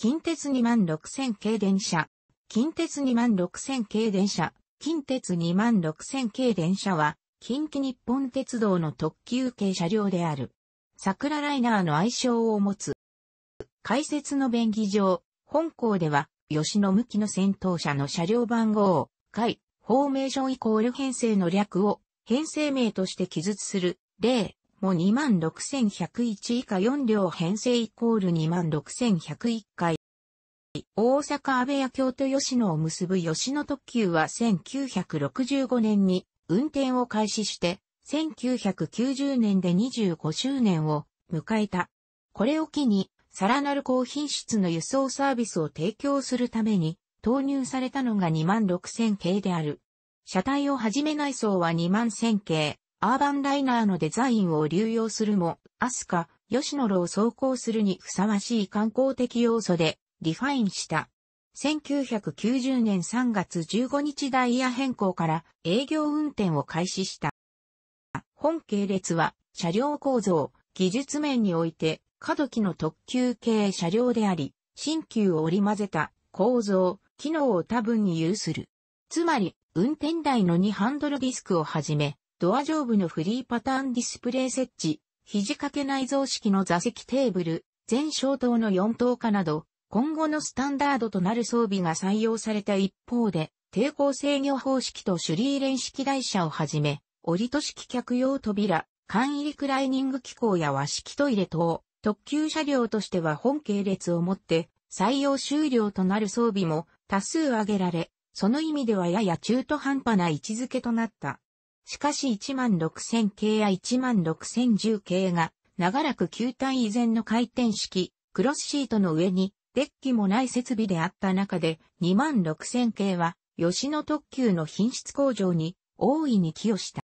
近鉄2万6000系電車。近鉄2万6000系電車。近鉄2万6000系電車は、近畿日本鉄道の特急系車両である。桜ライナーの愛称を持つ。解説の便宜上、本校では、吉野向きの先頭車の車両番号、解、フォーメーションイコール編成の略を、編成名として記述する、例、も26,101以下4両編成イコール26,101回。大阪安倍や京都吉野を結ぶ吉野特急は1965年に運転を開始して、1990年で25周年を迎えた。これを機に、さらなる高品質の輸送サービスを提供するために、投入されたのが2万6000系である。車体をはじめ内装は2万1000系、アーバンライナーのデザインを流用するも、アスカ、吉野路を走行するにふさわしい観光的要素で、リファインした。1990年3月15日ダイヤ変更から営業運転を開始した。本系列は車両構造、技術面において過渡期の特急系車両であり、新旧を織り交ぜた構造、機能を多分に有する。つまり、運転台の2ハンドルディスクをはじめ、ドア上部のフリーパターンディスプレイ設置、肘掛け内蔵式の座席テーブル、全消灯の4灯化など、今後のスタンダードとなる装備が採用された一方で、抵抗制御方式とシュリーレン式台車をはじめ、折り戸式客用扉、簡易リクライニング機構や和式トイレ等、特急車両としては本系列をもって採用終了となる装備も多数挙げられ、その意味ではやや中途半端な位置づけとなった。しかし16000系や16010系が長らく球体以前の回転式、クロスシートの上にデッキもない設備であった中で26000系は吉野特急の品質向上に大いに寄与した。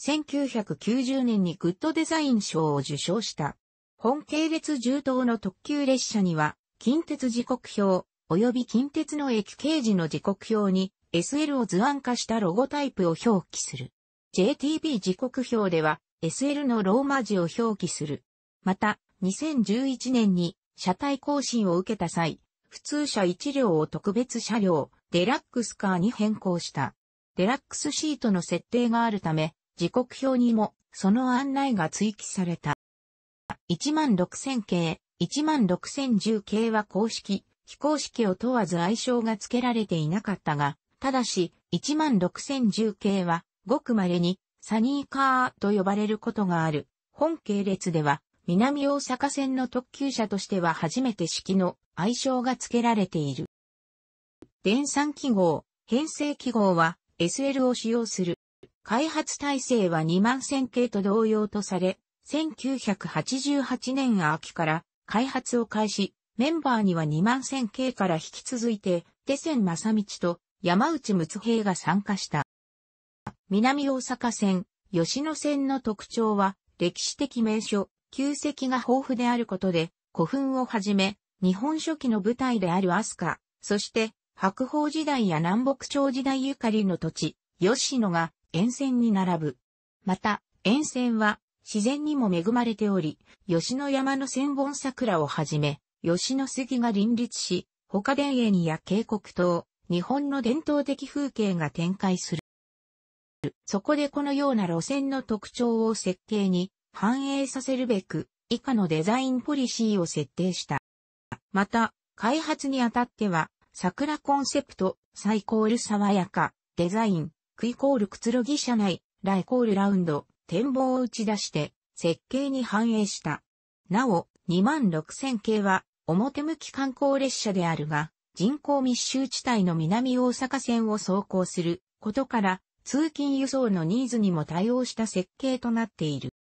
1990年にグッドデザイン賞を受賞した。本系列重等の特急列車には近鉄時刻表及び近鉄の駅掲示の時刻表に SL を図案化したロゴタイプを表記する。JTB 時刻表では SL のローマ字を表記する。また、2011年に車体更新を受けた際、普通車1両を特別車両、デラックスカーに変更した。デラックスシートの設定があるため、時刻表にもその案内が追記された。16000系、16010系は公式、非公式を問わず愛称が付けられていなかったが、ただし、16010系は、ごく稀に、サニーカーと呼ばれることがある。本系列では、南大阪線の特急車としては初めて式の愛称が付けられている。電産記号、編成記号は SL を使用する。開発体制は2万1000系と同様とされ、1988年秋から開発を開始、メンバーには2万1000系から引き続いて、手線正道と山内睦平が参加した。南大阪線、吉野線の特徴は、歴史的名所、旧跡が豊富であることで、古墳をはじめ、日本初期の舞台である飛鳥、そして白鳳時代や南北朝時代ゆかりの土地、吉野が沿線に並ぶ。また、沿線は自然にも恵まれており、吉野山の千本桜をはじめ、吉野杉が林立し、他田園や渓谷島、日本の伝統的風景が展開する。そこでこのような路線の特徴を設計に反映させるべく、以下のデザインポリシーを設定した。また、開発にあたっては、桜コンセプト、サイコール爽やか、デザイン、クイコールくつろぎ車内、ライコールラウンド、展望を打ち出して、設計に反映した。なお、26000系は、表向き観光列車であるが、人口密集地帯の南大阪線を走行することから、通勤輸送のニーズにも対応した設計となっている。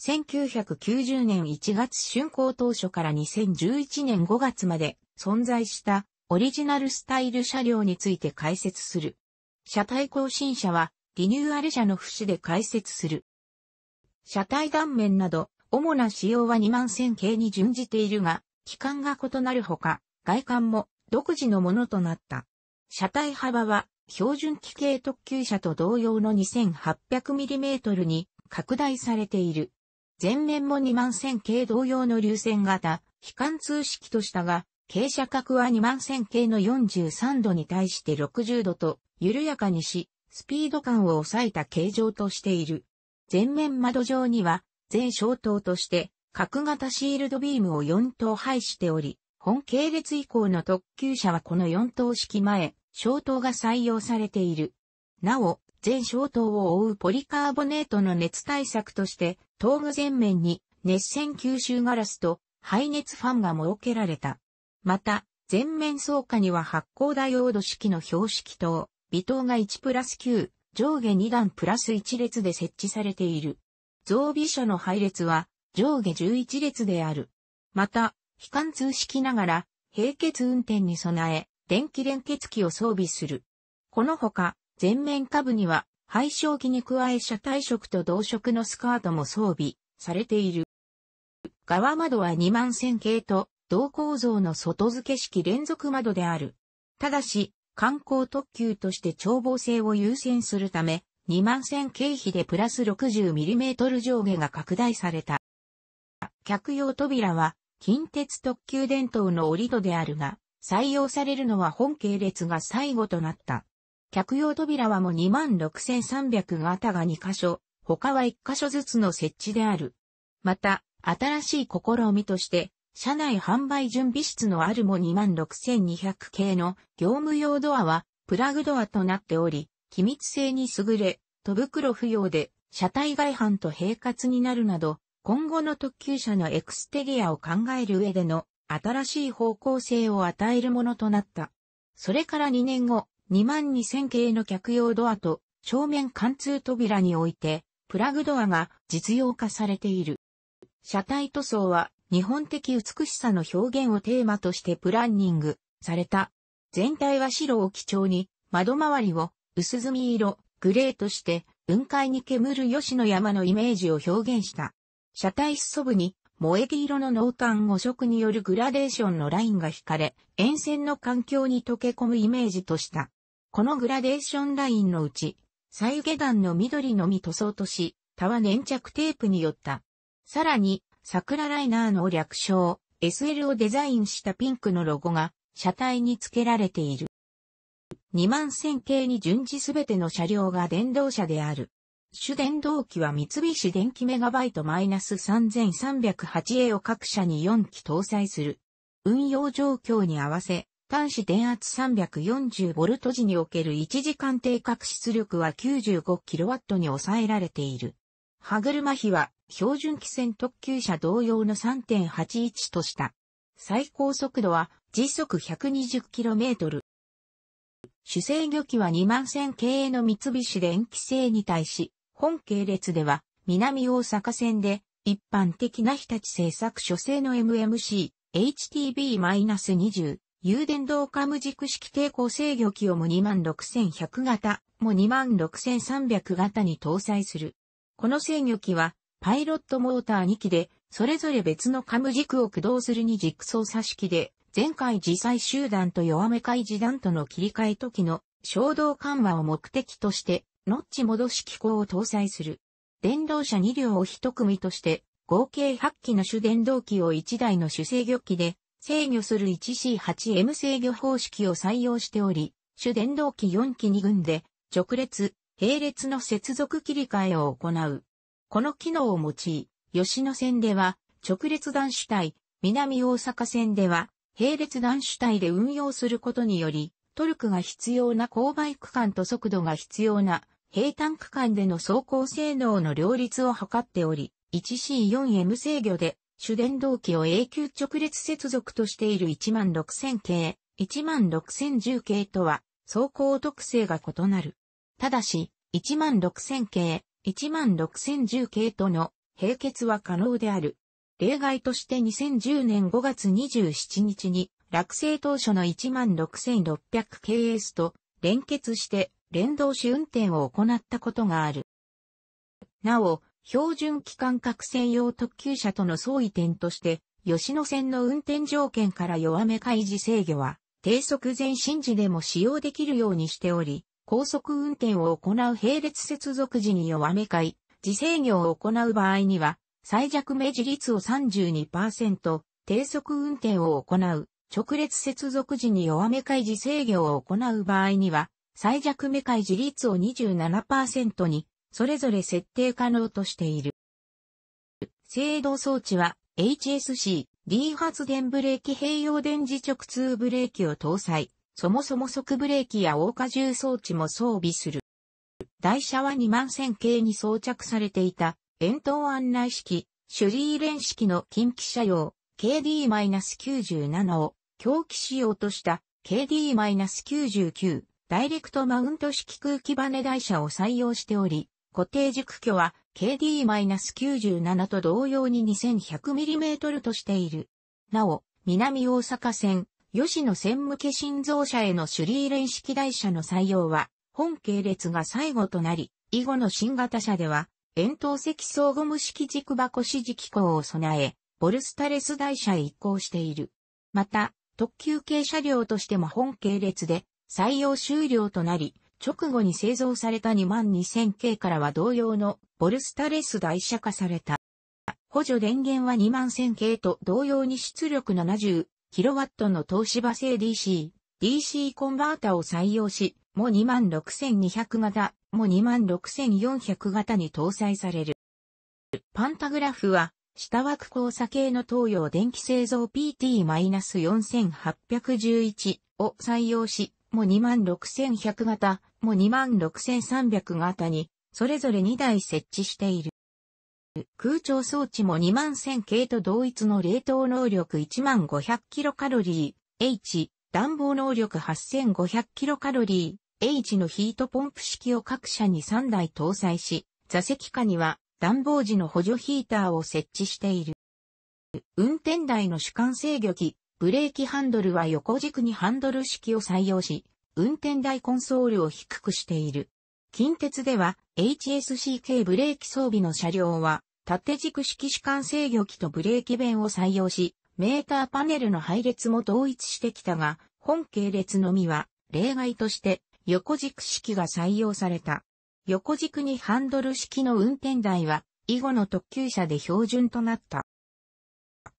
1990年1月竣工当初から2011年5月まで存在したオリジナルスタイル車両について解説する。車体更新車はリニューアル車の節で解説する。車体断面など主な仕様は2万1000系に準じているが、機関が異なるほか、外観も独自のものとなった。車体幅は標準機系特急車と同様の 2800mm に拡大されている。前面も2万1000系同様の流線型、非貫通式としたが、傾斜角は2万1000系の43度に対して60度と緩やかにし、スピード感を抑えた形状としている。前面窓上には、全消灯として、角型シールドビームを4灯配しており、本系列以降の特急車はこの4灯式前、消灯が採用されている。なお、全消灯を覆うポリカーボネートの熱対策として、頭具前面に熱線吸収ガラスと排熱ファンが設けられた。また、前面装下には発光ダイオード式の標識灯、微灯が1プラス9、上下2段プラス1列で設置されている。増備車の配列は上下11列である。また、非貫通式ながら、並結運転に備え、電気連結機を装備する。このほか、前面下部には、配照機に加え車体色と同色のスカートも装備されている。側窓は2万1000系と同構造の外付け式連続窓である。ただし、観光特急として眺望性を優先するため、2万1000経費でプラス 60mm 上下が拡大された。客用扉は、近鉄特急伝統の折戸であるが、採用されるのは本系列が最後となった。客用扉はもう26300型が2箇所、他は1箇所ずつの設置である。また、新しい試みとして、車内販売準備室のあるも26200系の業務用ドアはプラグドアとなっており、機密性に優れ、戸袋不要で車体外反と並活になるなど、今後の特急車のエクステリアを考える上での新しい方向性を与えるものとなった。それから2年後、22000系の客用ドアと正面貫通扉において、プラグドアが実用化されている。車体塗装は日本的美しさの表現をテーマとしてプランニングされた。全体は白を基調に、窓周りを薄墨色、グレーとして、雲海に煙る吉野山のイメージを表現した。車体裾部に、萌え木色の濃淡5色によるグラデーションのラインが引かれ、沿線の環境に溶け込むイメージとした。このグラデーションラインのうち、再下段の緑のみ塗装とし、他は粘着テープによった。さらに、桜ライナーの略称 SL をデザインしたピンクのロゴが車体に付けられている。2万1000系に順次すべての車両が電動車である。主電動機は三菱電機メガバイト -3308A を各社に4機搭載する。運用状況に合わせ、端子電圧 340V 時における1時間定格出力は 95kW に抑えられている。歯車比は標準汽船特急車同様の3.81とした。最高速度は時速 120km。主制御機は2万1000系の三菱電気製に対し、本系列では南大阪線で一般的な日立製作所製の MMC HTB-20 有電動カム軸式抵抗制御機をも26100型も26300型に搭載する。この制御機はパイロットモーター2機で、それぞれ別のカム軸を駆動する二軸操作式で、前回自際集団と弱め開示団との切り替え時の衝動緩和を目的として、ノッチ戻し機構を搭載する。電動車2両を1組として、合計8機の主電動機を1台の主制御機で制御する 1C8M 制御方式を採用しており、主電動機4機2群で直列、並列の接続切り替えを行う。この機能を用い、吉野線では直列弾主体、南大阪線では並列弾主体で運用することにより、トルクが必要な勾配区間と速度が必要な平坦区間での走行性能の両立を図っており、1C4M 制御で主電動機を永久直列接続としている16000系、16010系とは走行特性が異なる。ただし、16000系、16010系との並結は可能である。例外として2010年5月27日に落成当初の 16600KS と連結して連動試運転を行ったことがある。なお、標準機関核専用特急車との相違点として、吉野線の運転条件から弱め開示制御は、低速前進時でも使用できるようにしており、高速運転を行う並列接続時に弱め会、自制御を行う場合には、最弱目自率を32%、低速運転を行う、直列接続時に弱め開示制御を行う場合には、最弱め開示率を27%に、それぞれ設定可能としている。制動装置は HSC、D 発電ブレーキ併用電磁直通ブレーキを搭載。そもそも側ブレーキや大荷重装置も装備する。台車は2万1000系に装着されていた、円筒案内式、シュリーレン式の近畿車用、KD-97 を狂気仕様とした KD-99 ダイレクトマウント式空気バネ台車を採用しており、固定軸距は KD-97 と同様に 2100mm としている。なお、南大阪線、吉野線向け心臓車へのシュリーレン式台車の採用は、本系列が最後となり、以後の新型車では、円筒積層ゴム式軸箱指示機構を備え、ボルスタレス台車へ移行している。また、特急系車両としても本系列で採用終了となり、直後に製造された2万2000系からは同様のボルスタレス台車化された。補助電源は2万1000系と同様に出力70、キロワットの東芝製 DC、DC コンバータを採用し、も26200型、も26400型に搭載される。パンタグラフは、下枠交差系の東洋電気製造 PT-4811 を採用し、も26100型、も26300型に、それぞれ2台設置している。空調装置も21000系と同一の冷凍能力1万500キロカロリー、H、暖房能力8500キロカロリー、H のヒートポンプ式を各社に3台搭載し、座席下には暖房時の補助ヒーターを設置している。運転台の主幹制御機、ブレーキハンドルは横軸にハンドル式を採用し、運転台コンソールを低くしている。近鉄では HSC 系ブレーキ装備の車両は縦軸式主幹制御機とブレーキ弁を採用し、メーターパネルの配列も統一してきたが、本系列のみは例外として横軸式が採用された。横軸にハンドル式の運転台は以後の特急車で標準となった。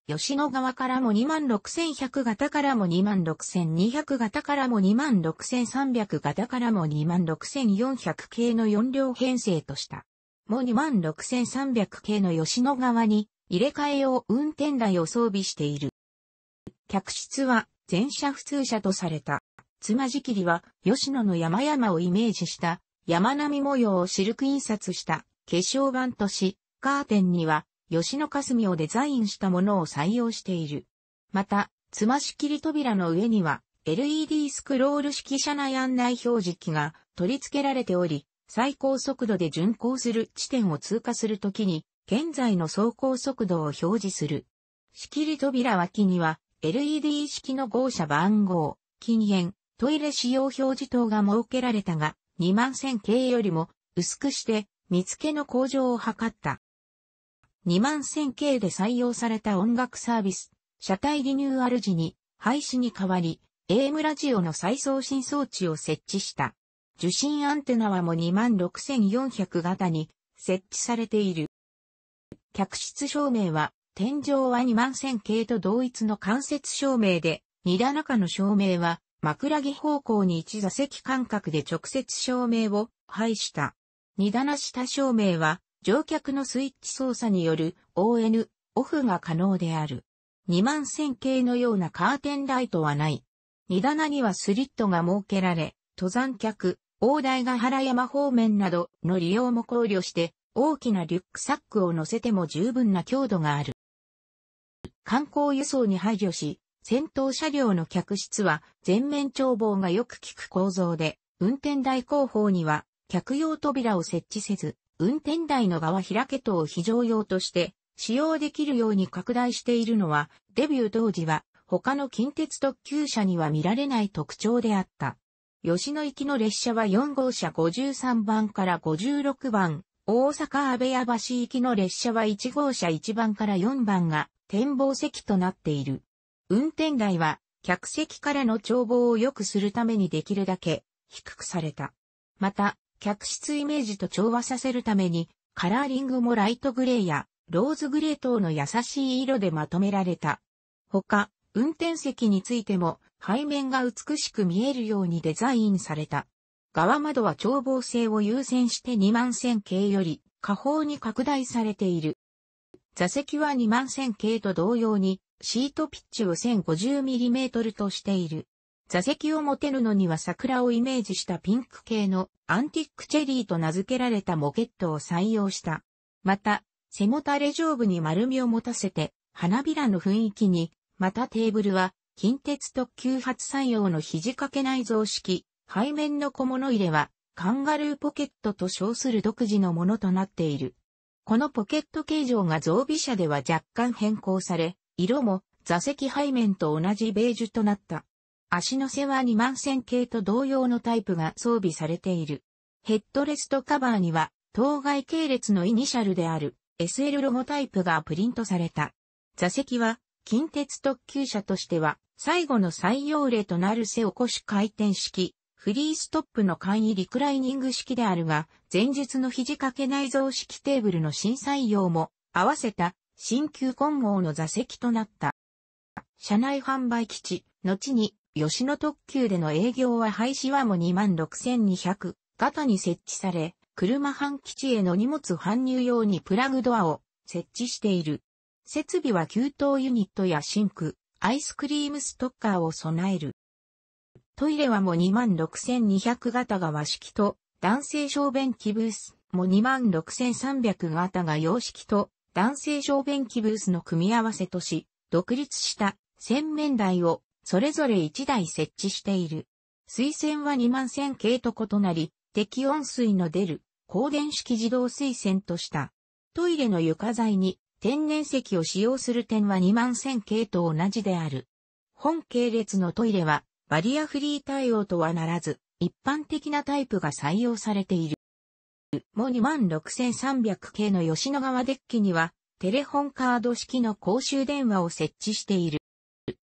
吉野川からも26100型からも26200型からも26300型からも26400系の4両編成とした。も26300系の吉野川に入れ替え用運転台を装備している。客室は全車普通車とされた。つまじ切りは吉野の山々をイメージした山並み模様をシルク印刷した化粧板とし、カーテンには吉野霞をデザインしたものを採用している。また、つまし切り扉の上には LED スクロール式車内案内表示器が取り付けられており、最高速度で巡航する地点を通過するときに、現在の走行速度を表示する。仕切り扉脇には LED 式の号車番号、禁煙、トイレ使用表示灯が設けられたが、2万1000系よりも薄くして見つけの向上を図った。2万1000系で採用された音楽サービス、車体リニューアル時に廃止に代わり、AM ラジオの再送信装置を設置した。受信アンテナはも26400型に設置されている。客室照明は、天井は2万1000系と同一の間接照明で、荷棚の照明は枕木方向に1座席間隔で直接照明を配した。荷棚下照明は乗客のスイッチ操作による ON、オフが可能である。2万1000系のようなカーテンライトはない。荷棚にはスリットが設けられ、登山客、大台ヶ原山方面などの利用も考慮して、大きなリュックサックを乗せても十分な強度がある。観光輸送に配慮し、先頭車両の客室は全面眺望がよく効く構造で、運転台後方には客用扉を設置せず、運転台の側開け灯を非常用として使用できるように拡大しているのは、デビュー当時は他の近鉄特急車には見られない特徴であった。吉野行きの列車は4号車53番から56番、大阪安倍屋橋行きの列車は1号車1番から4番が展望席となっている。運転台は客席からの眺望を良くするためにできるだけ低くされた。また、客室イメージと調和させるために、カラーリングもライトグレーやローズグレー等の優しい色でまとめられた。他、運転席についても背面が美しく見えるようにデザインされた。側窓は眺望性を優先して2万1000系より下方に拡大されている。座席は2万1000系と同様にシートピッチを 1050mm としている。座席を持てるのには桜をイメージしたピンク系のアンティックチェリーと名付けられたモケットを採用した。また、背もたれ上部に丸みを持たせて、花びらの雰囲気に、またテーブルは、近鉄特急発採用の肘掛け内蔵式、背面の小物入れは、カンガルーポケットと称する独自のものとなっている。このポケット形状が増備車では若干変更され、色も座席背面と同じベージュとなった。足の背は2万線系と同様のタイプが装備されている。ヘッドレストカバーには、当該系列のイニシャルである SL ロゴタイプがプリントされた。座席は、近鉄特急車としては、最後の採用例となる背起こし回転式、フリーストップの簡易リクライニング式であるが、前述の肘掛け内蔵式テーブルの新採用も合わせた新旧混合の座席となった。車内販売基地、後に吉野特急での営業は廃止はも26,200型に設置され、車販基地への荷物搬入用にプラグドアを設置している。設備は給湯ユニットやシンク、アイスクリームストッカーを備える。トイレはも26,200型が和式と、男性小便器ブースも26,300型が洋式と、男性小便器ブースの組み合わせとし、独立した洗面台をそれぞれ1台設置している。水栓は2万1000系と異なり、適温水の出る光電式自動水栓とした。トイレの床材に天然石を使用する点は2万1000系と同じである。本系列のトイレはバリアフリー対応とはならず、一般的なタイプが採用されている。も26300系の吉野川デッキには、テレホンカード式の公衆電話を設置している。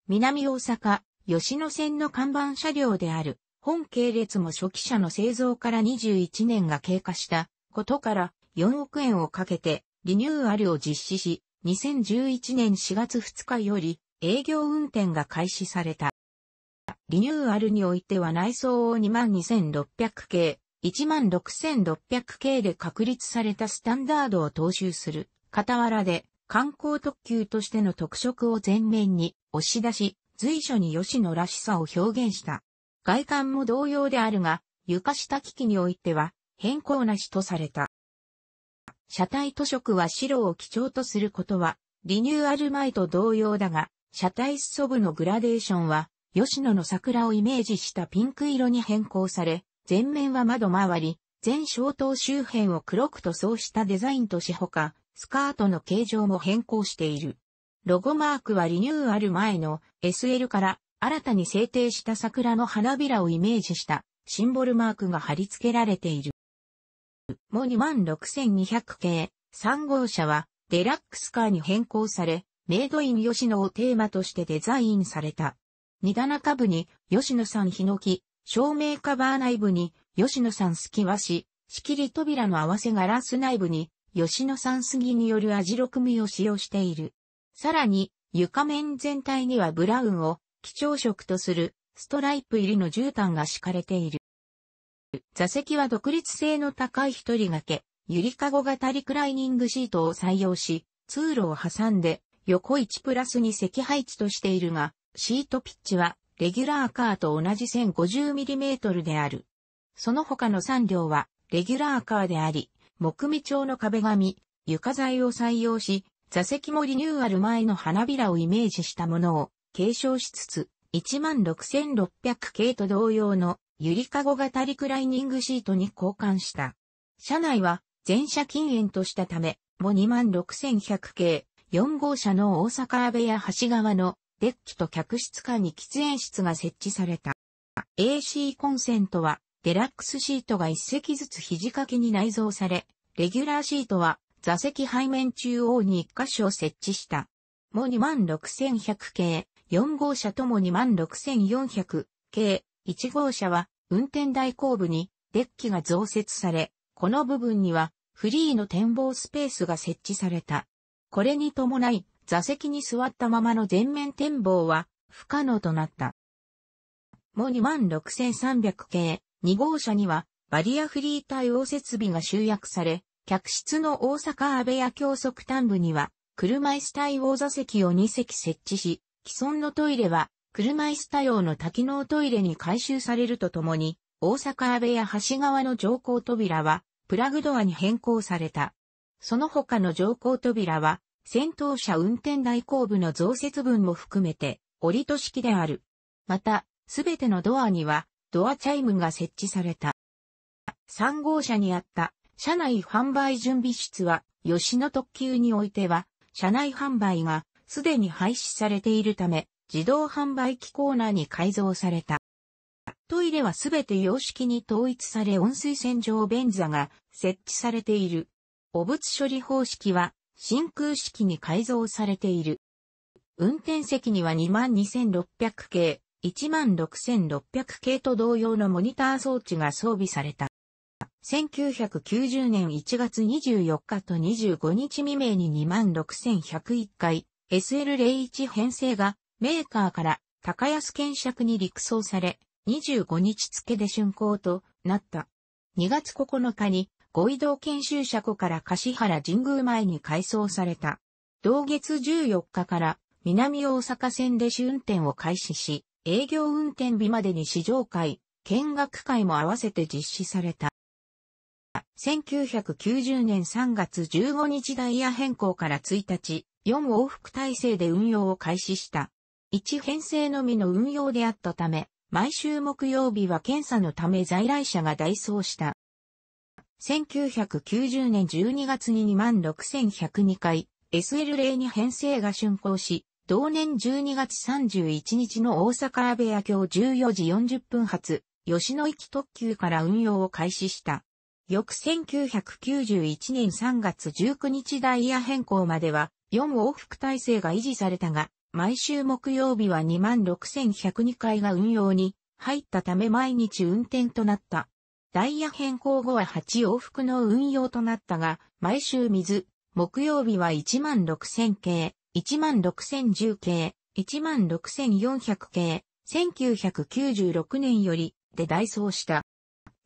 南大阪、吉野線の看板車両である、本系列も初期車の製造から21年が経過したことから4億円をかけてリニューアルを実施し、2011年4月2日より営業運転が開始された。リニューアルにおいては内装を22,600系、16,600系で確立されたスタンダードを踏襲する。傍らで観光特急としての特色を前面に押し出し、随所に吉野らしさを表現した。外観も同様であるが、床下機器においては変更なしとされた。車体塗色は白を基調とすることは、リニューアル前と同様だが、車体裾部のグラデーションは吉野の桜をイメージしたピンク色に変更され、前面は窓周り、全消灯周辺を黒く塗装したデザインとし他、スカートの形状も変更している。ロゴマークはリニューアル前の SL から新たに制定した桜の花びらをイメージしたシンボルマークが貼り付けられている。も26200系3号車はデラックスカーに変更され、メイドイン吉野をテーマとしてデザインされた。荷棚下部に吉野さんヒノキ、照明カバー内部に吉野さんスキ和紙、仕切り扉の合わせガラス内部に吉野さん杉による味ろ組みを使用している。さらに床面全体にはブラウンを基調色とするストライプ入りの絨毯が敷かれている。座席は独立性の高い一人掛け、ゆりかご型リクライニングシートを採用し、通路を挟んで横1プラス2席配置としているが、シートピッチは、レギュラーカーと同じ 1050mm である。その他の3両は、レギュラーカーであり、木目調の壁紙、床材を採用し、座席もリニューアル前の花びらをイメージしたものを継承しつつ、16600系と同様のゆりかご型リクライニングシートに交換した。車内は全車禁煙としたため、も26100系、4号車の大阪阿部や橋側のデッキと客室間に喫煙室が設置された。AC コンセントはデラックスシートが一席ずつ肘掛けに内蔵され、レギュラーシートは座席背面中央に1箇所設置した。も26100系、4号車とも26400系、1号車は運転台後部にデッキが増設され、この部分にはフリーの展望スペースが設置された。これに伴い、座席に座ったままの全面展望は不可能となった。も26300系2号車にはバリアフリー対応設備が集約され、客室の大阪安倍屋教則端部には車椅子対応座席を2席設置し、既存のトイレは車椅子対応の多機能トイレに改修されるとともに、大阪安倍屋橋側の乗降扉はプラグドアに変更された。その他の乗降扉は先頭車運転台後部の増設分も含めて、折戸式である。また、すべてのドアには、ドアチャイムが設置された。3号車にあった、車内販売準備室は、吉野特急においては、車内販売が、すでに廃止されているため、自動販売機コーナーに改造された。トイレはすべて洋式に統一され温水洗浄便座が設置されている。汚物処理方式は真空式に改造されている。運転席には22,600系、16,600系と同様のモニター装置が装備された。1990年1月24日と25日未明に26,101回 SL01 編成がメーカーから高安検釈に陸送され25日付で竣工となった。2月9日に五移動研修車庫から柏原神宮前に改装された。同月14日から南大阪線で試運転を開始し、営業運転日までに試乗会、見学会も合わせて実施された。1990年3月15日ダイヤ変更から1日、4往復体制で運用を開始した。1編成のみの運用であったため、毎週木曜日は検査のため在来車が代走した。1990年12月に26,102回 SL0 に編成が竣工し、同年12月31日の大阪安倍屋京14時40分発、吉野行き特急から運用を開始した。翌1991年3月19日ダイヤ変更までは4往復体制が維持されたが、毎週木曜日は26,102回が運用に入ったため毎日運転となった。ダイヤ変更後は8往復の運用となったが、毎週水、木曜日は16,000系、16,010系、16,400系、1996年よりで代走した。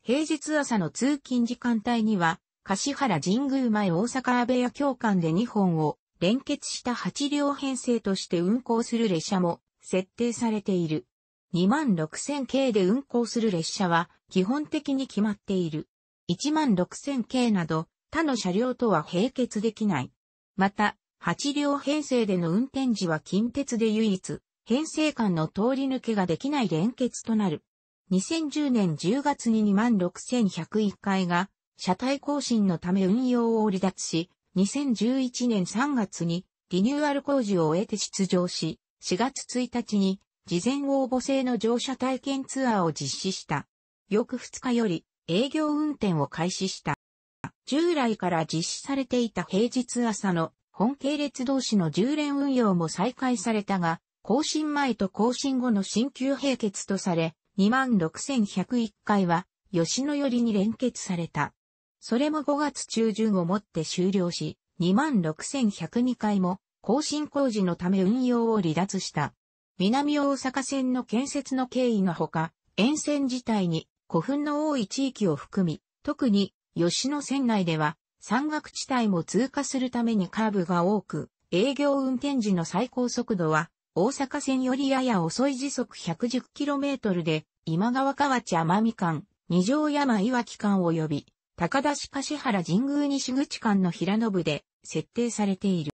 平日朝の通勤時間帯には、柏原神宮前大阪安倍屋京間で2本を連結した8両編成として運行する列車も設定されている。26000系で運行する列車は基本的に決まっている。16000系など他の車両とは並結できない。また、8両編成での運転時は近鉄で唯一、編成間の通り抜けができない連結となる。2010年10月に26101回が車体更新のため運用を離脱し、2011年3月にリニューアル工事を終えて出場し、4月1日に事前応募制の乗車体験ツアーを実施した。翌2日より営業運転を開始した。従来から実施されていた平日朝の本系列同士の10連運用も再開されたが、更新前と更新後の新旧並結とされ、26,101回は吉野寄りに連結された。それも5月中旬をもって終了し、26,102回も更新工事のため運用を離脱した。南大阪線の建設の経緯のほか、沿線自体に古墳の多い地域を含み、特に吉野線内では山岳地帯も通過するためにカーブが多く、営業運転時の最高速度は大阪線よりやや遅い時速 110km で、今川河内奄美間、二条山岩木間及び、高田市柏原神宮西口間の平野部で設定されている。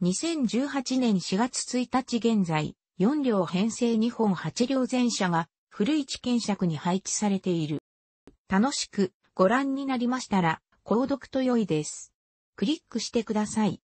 2018年4月1日現在、4両編成2本8両全車が古市検尺に配置されている。楽しくご覧になりましたら、購読と良いです。クリックしてください。